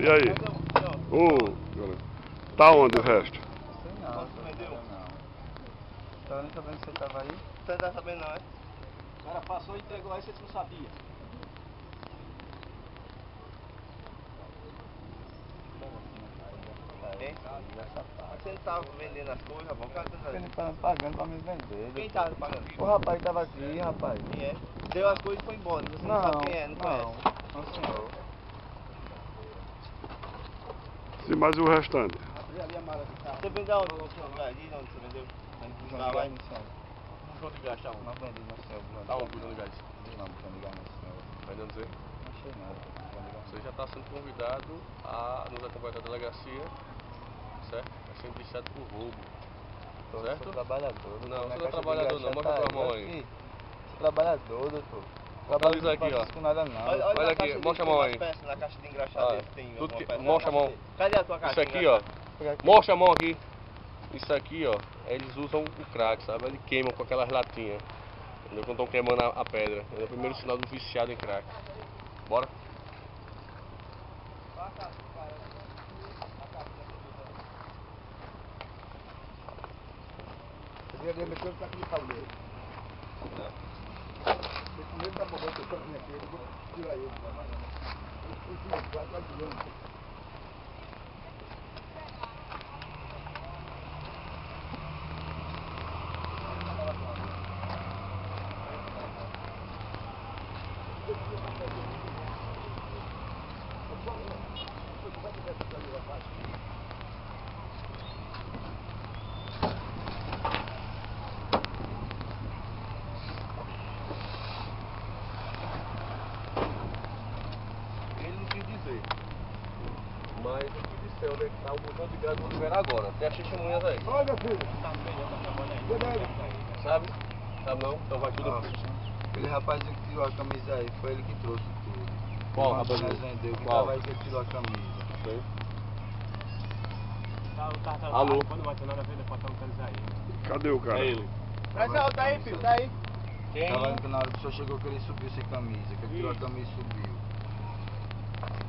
E aí? Ô, galera. Tá onde o resto? Sei não, Não, não, não. Tá nem sabendo que você tava aí? Você não tá sabendo não, é? O cara passou e entregou aí, você não sabia. Hein? Mas Você não tava vendendo as coisas, bom? O cara tá Ele tá me pagando pra me vender. Quem tava pagando? O rapaz que tava aqui, rapaz. Quem é? Deu as coisas e foi embora. Você não, sabe quem é, não, conhece. Não, senhor. Sim, mas e o restante? Abri ali a mala do carro. Você vendeu onde? Ali, onde você vendeu? De vai. Gás, senhor. João de Gás, tá Não vendi no senhor. João de Tá onde, João de Gás? Não, João de Gás no senhor. Vai não dizer? Não achei nada. Você já está sendo convidado a nos acompanhar da delegacia, certo? Vai ser indiciado por roubo. Certo? Sou trabalhador. doutor. Não, Minha você não é caixa de trabalhador, não. Mostra tá tua mão aí. Sou trabalhador, doutor. Não aqui, ó. isso com nada não. Olha, olha, Olha aqui, mostra a mão aí. peças Na caixa de engraxadeira Ah, tem tudo que- peça. mostra a mão. Cadê a tua caixa? Isso de aqui, ó. aqui. Mostra a mão aqui. Isso aqui, ó. Eles usam o crack, sabe? Eles queimam com aquelas latinhas. Entendeu? Quando estão queimando a, a pedra. É o primeiro sinal do viciado em crack. Bora? Ele 反正这个，这个有麻烦的，不是说干干净净。Mas eu quis dizer onde é que tá o botão de gás do lugar agora. Tem as testemunhas aí. Olha, meu filho. Sabe? Sabe não? Então vai tudo. Ó, Aquele rapazinho que tirou a camisa aí, foi ele que trouxe tudo. Qual nós vender, o que Qual? tava aí que ele tirou a camisa. Sei. Alô? Alô? Quando vai ter nada a ver, pode estar no aí. Cadê o cara? É ele. Traz a outra aí, filho, tá aí. Quem? Tava na hora que o senhor chegou que ele subiu sem camisa, que ele tirou a camisa e subiu.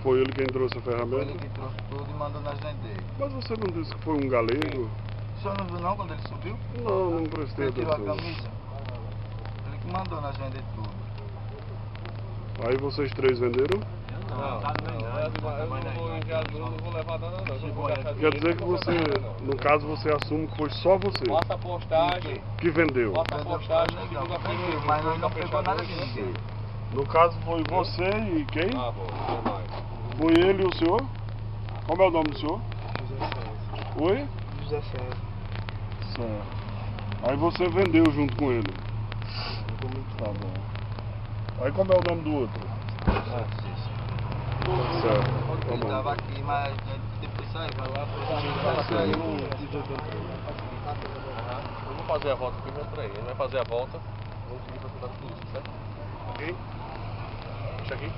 Foi ele quem trouxe a Foi ele ferramenta? que trouxe tudo e mandou nós vender. Mas você não disse que foi um galego? O senhor não viu não quando ele subiu? Não, não prestei Ele tirou a atenção. camisa? Ele que mandou nós vender tudo. Aí vocês três venderam? Não, não, não vou levar nada Quer dizer que você, no caso, você assume que foi só você Faça a postagem, que vendeu. faça a postagem, mim, mas nós não pegou nada de ninguém. No caso foi você e quem? Ah, bom, mais. Foi ele e o senhor? Como é o nome do senhor? Oi? José César. Certo. Aí você vendeu junto com ele. Tá bom. Aí como é o nome do outro? Certo. Tá Ele bom. tava aqui, mas depois saiu. Saiu. Eu vou fazer a volta primeiro por aí. Ele vai fazer a volta. Vamos seguir para cuidar do polícia, certo? Ok? Aqui.